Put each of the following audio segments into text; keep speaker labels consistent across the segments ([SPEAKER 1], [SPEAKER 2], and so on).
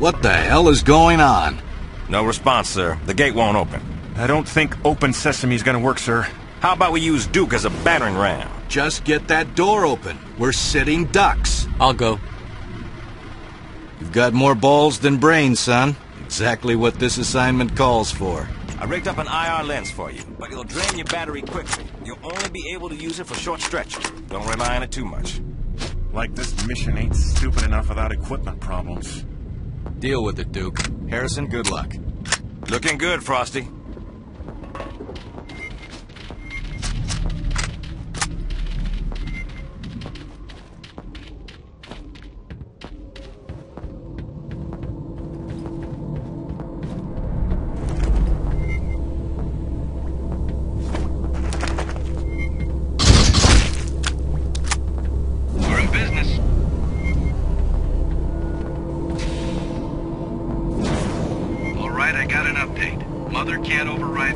[SPEAKER 1] What the hell is going on?
[SPEAKER 2] No response, sir. The gate won't open.
[SPEAKER 3] I don't think open sesame's gonna work, sir.
[SPEAKER 2] How about we use Duke as a battering ram?
[SPEAKER 1] Just get that door open. We're sitting ducks.
[SPEAKER 4] I'll go.
[SPEAKER 1] You've got more balls than brains, son. Exactly what this assignment calls for.
[SPEAKER 2] I rigged up an IR lens for you, but it'll drain your battery quickly. You'll only be able to use it for short stretches. Don't rely on it too much.
[SPEAKER 3] Like this mission ain't stupid enough without equipment problems.
[SPEAKER 1] Deal with it, Duke. Harrison, good luck.
[SPEAKER 2] Looking good, Frosty.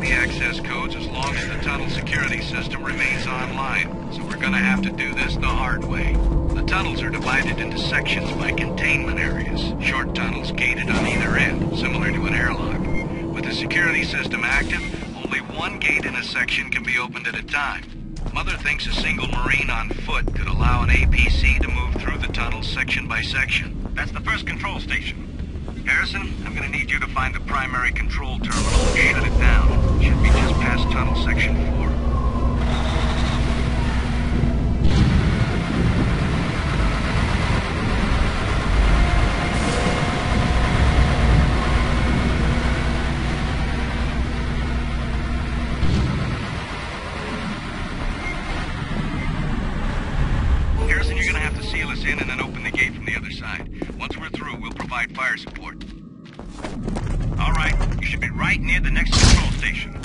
[SPEAKER 5] The access codes as long as the tunnel security system remains online, so we're gonna have to do this the hard way. The tunnels are divided into sections by containment areas. Short tunnels gated on either end, similar to an airlock. With the security system active, only one gate in a section can be opened at a time. Mother thinks a single Marine on foot could allow an APC to move through the tunnels section by section. That's the first control station. Harrison, I'm gonna need you to find the primary control terminal and shut it down. Should be just past tunnel section 4. Harrison, you're gonna have to seal us in and then open the gate from the other side. Once we're through, we'll provide fire support. All right, you should be right near the next control station.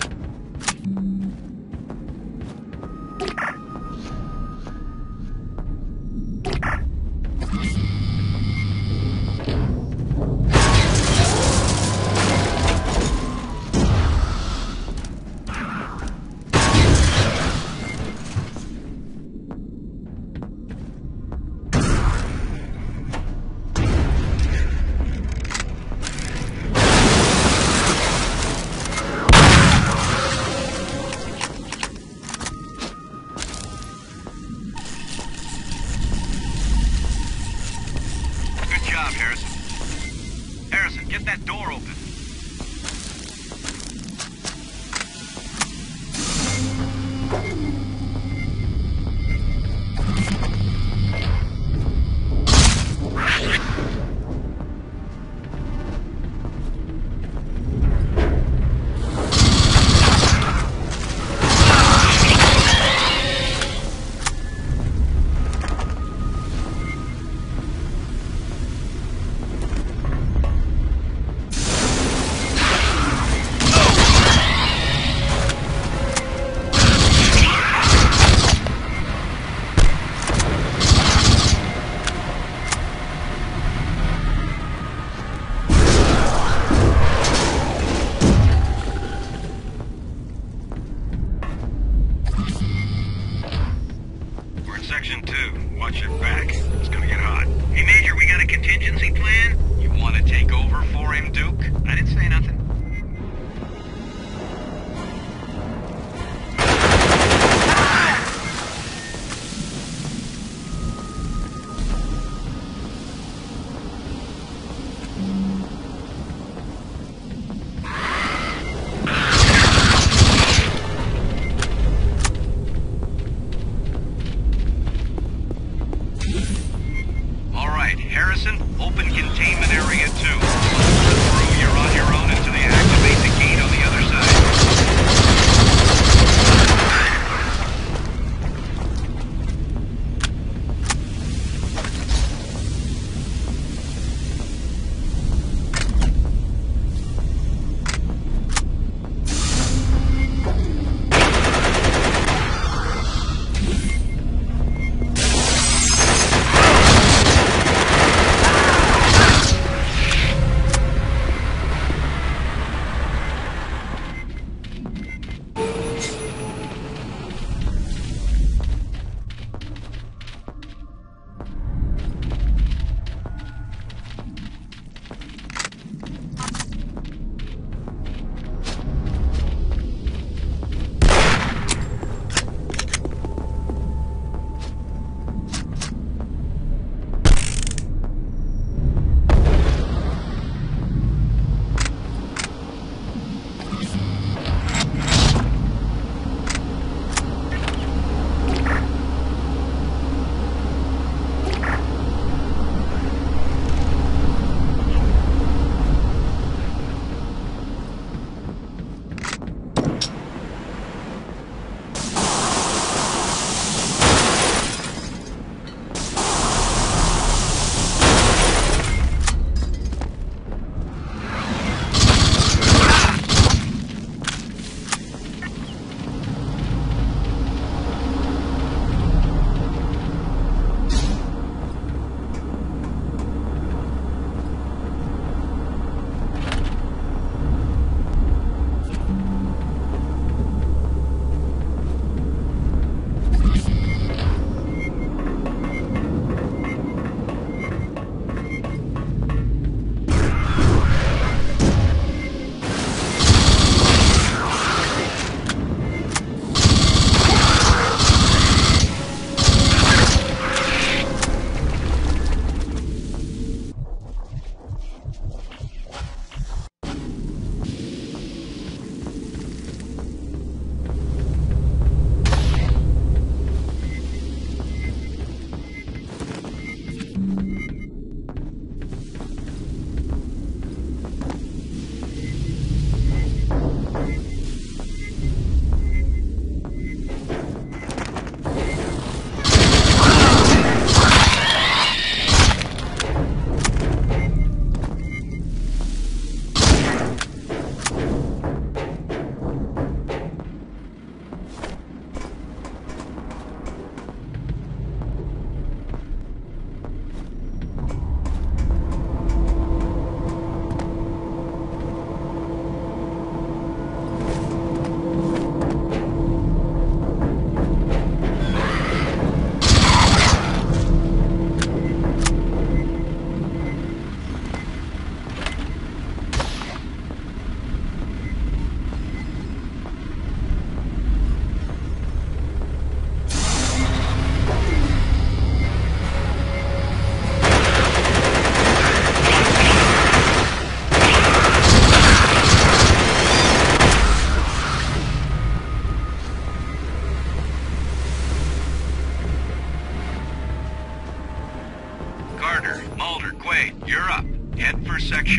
[SPEAKER 5] Back. It's gonna get hot. Hey, Major, we got a contingency plan? You want to take over for him, Duke? I didn't say nothing.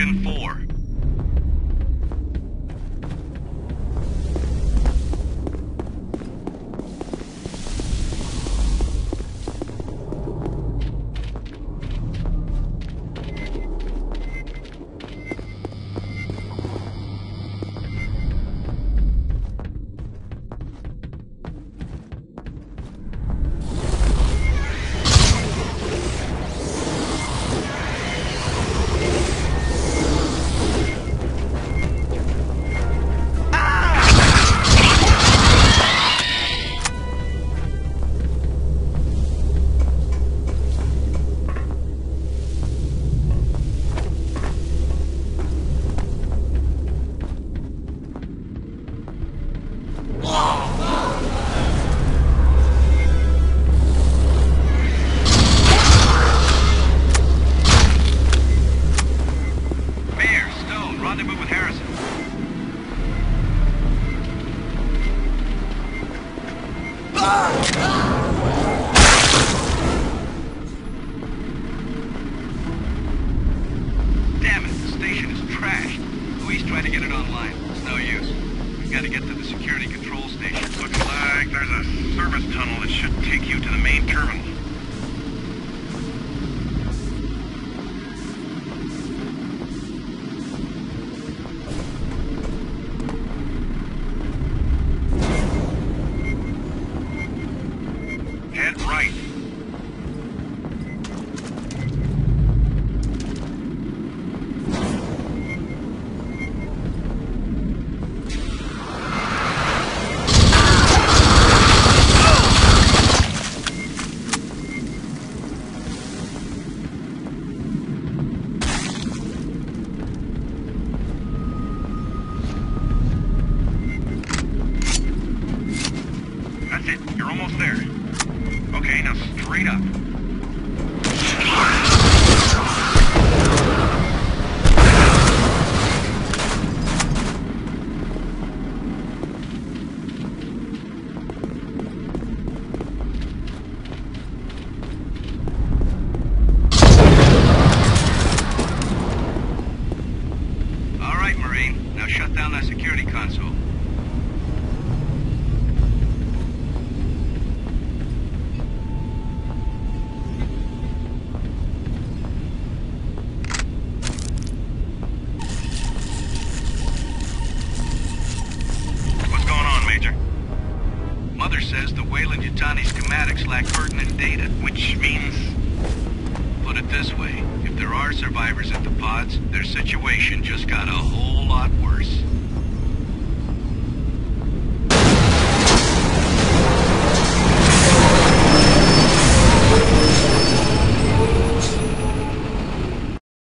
[SPEAKER 5] For 4.
[SPEAKER 3] 啊！Straight up.
[SPEAKER 5] All right, Marine. Now shut down that security console. Yutani schematics lack pertinent data.
[SPEAKER 3] Which means...
[SPEAKER 5] Put it this way, if there are survivors at the pods, their situation just got a whole lot worse.